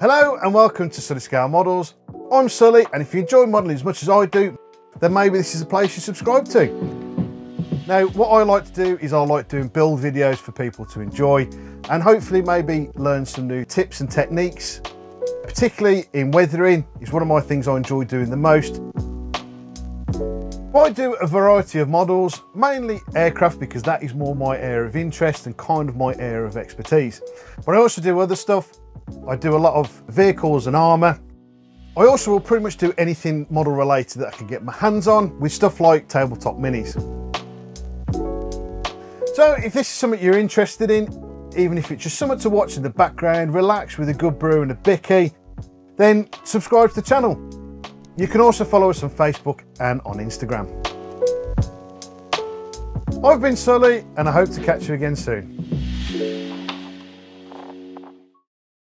Hello and welcome to Sully Scale Models. I'm Sully and if you enjoy modelling as much as I do, then maybe this is a place you subscribe to. Now, what I like to do is I like doing build videos for people to enjoy and hopefully maybe learn some new tips and techniques, particularly in weathering is one of my things I enjoy doing the most. I do a variety of models, mainly aircraft because that is more my area of interest and kind of my area of expertise. But I also do other stuff. I do a lot of vehicles and armour. I also will pretty much do anything model related that I can get my hands on with stuff like tabletop minis. So if this is something you're interested in, even if it's just something to watch in the background, relax with a good brew and a bicky, then subscribe to the channel. You can also follow us on Facebook and on Instagram. I've been Sully and I hope to catch you again soon.